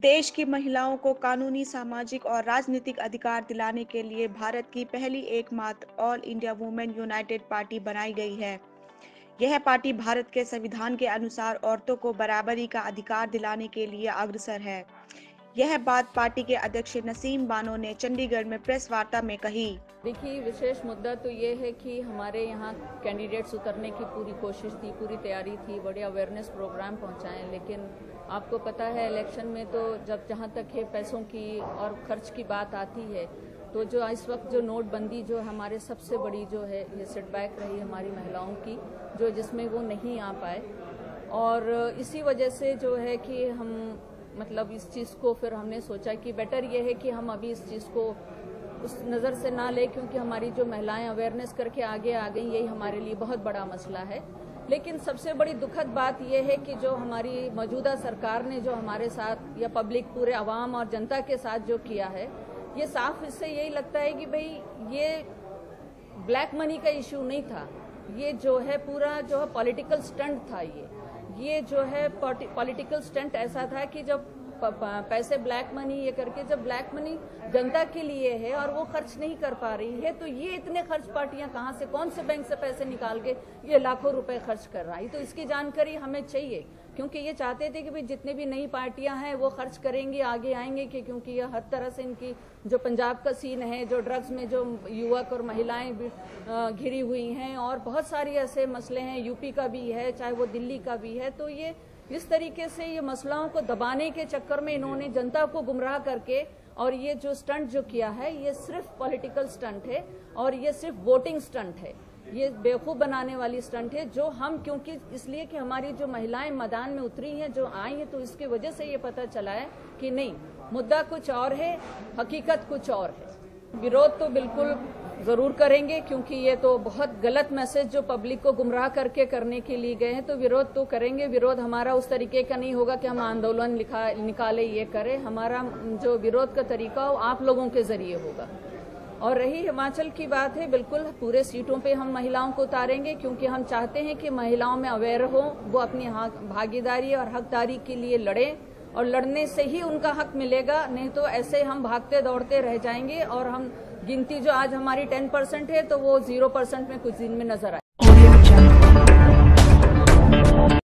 देश की महिलाओं को कानूनी, सामाजिक और राजनीतिक अधिकार दिलाने के लिए भारत की पहली एकमात्र all India women united party बनाई गई है। यह पार्टी भारत के संविधान के अनुसार औरतों को बराबरी का अधिकार दिलाने के लिए अग्रसर है। यह बात पार्टी के अध्यक्ष नसीम बानो ने चंडीगढ़ में प्रेस वार्ता में कही। देखिए विशेष मुद्दा तो ये है कि हमारे यहाँ कैंडिडेट्स उतरने की पूरी कोशिश थी, पूरी तैयारी थी, बड़े अवेयरनेस प्रोग्राम पहुँचाएँ, लेकिन आपको पता है इलेक्शन में तो जब जहाँ तक है पैसों की और खर्च की बात आती है तो जो इस वक्त जो नोटबंदी जो हमारे सबसे बड़ी जो है, ये सेटबैक रही हमारी महिलाओं की, जो जिसमें वो नहीं आ पाए। और इसी वजह से जो है कि हम मतलब इस चीज़ को फिर हमने सोचा कि बेटर ये है कि हम अभी इस चीज़ को उस नज़र से ना ले, क्योंकि हमारी जो महिलाएँ अवेयरनेस करके आगे आ गई, यही हमारे लिए बहुत बड़ा मसला है। लेकिन सबसे बड़ी दुखद बात यह है कि जो हमारी मौजूदा सरकार ने जो हमारे साथ या पब्लिक पूरे आवाम और जनता के साथ जो किया है, ये साफ़ इससे यही लगता है कि भाई ये ब्लैक मनी का इश्यू नहीं था। ये जो है पूरा जो है पॉलिटिकल स्टंट था ये। ये जो है पॉलिटिकल स्टंट ऐसा था कि जब पैसे ब्लैक मनी ये करके जब ब्लैक मनी जनता के लिए है और वो खर्च नहीं कर पा रही है तो ये इतने खर्च पार्टियाँ कहाँ से, कौन से बैंक से पैसे निकाल के ये लाखों रुपए खर्च कर रहा है? तो इसकी जानकारी हमें चाहिए, क्योंकि ये चाहते थे कि भाई जितने भी नई पार्टियाँ हैं वो खर्च करेंगे, आगे आएँगे, कि क्योंकि ये हर तरह से इनकी जो पंजाब का सीन है, जो ड्रग्स में जो युवक और महिलाएँ घिरी हुई हैं, और बहुत सारे ऐसे मसले हैं, यूपी का भी है, चाहे वो दिल्ली का भी है तो ये इस तरीके से ये मसलाओं को दबाने के चक्कर में इन्होंने जनता को गुमराह करके और ये जो स्टंट जो किया है ये सिर्फ़ पॉलिटिकल स्टंट है और ये सिर्फ़ वोटिंग स्टंट है। ये बेवकूफ़ बनाने वाली स्टंट है जो हम क्योंकि इसलिए कि हमारी जो महिलाएँ मैदान में उतरी हैं जो आई हैं तो इसकी वजह से ये पता चला है कि नहीं मुद्दा कुछ और है हकीकत कुछ और है। विरोध तो बिल्कुल ज़रूर करेंगे, क्योंकि ये तो बहुत गलत मैसेज जो पब्लिक को गुमराह करके करने के लिए गए हैं। तो विरोध तो करेंगे, विरोध हमारा उस तरीके का नहीं होगा कि हम आंदोलन निकाले, ये करें। हमारा जो विरोध का तरीका हो आप लोगों के ज़रिए होगा। और रही हिमाचल की बात है, बिल्कुल पूरे सीटों पे हम महिलाओं को उतारेंगे, क्योंकि हम चाहते हैं कि महिलाओं में अवेयर हो, वो अपनी भागीदारी और हकदारी के लिए लड़ें, और लड़ने से ही उनका हक मिलेगा, नहीं तो ऐसे हम भागते दौड़ते रह जाएँगे, और हम गिनती जो आज हमारी टेन परसेंट है तो वो ज़ीरो परसेंट में कुछ दिन में नज़र आए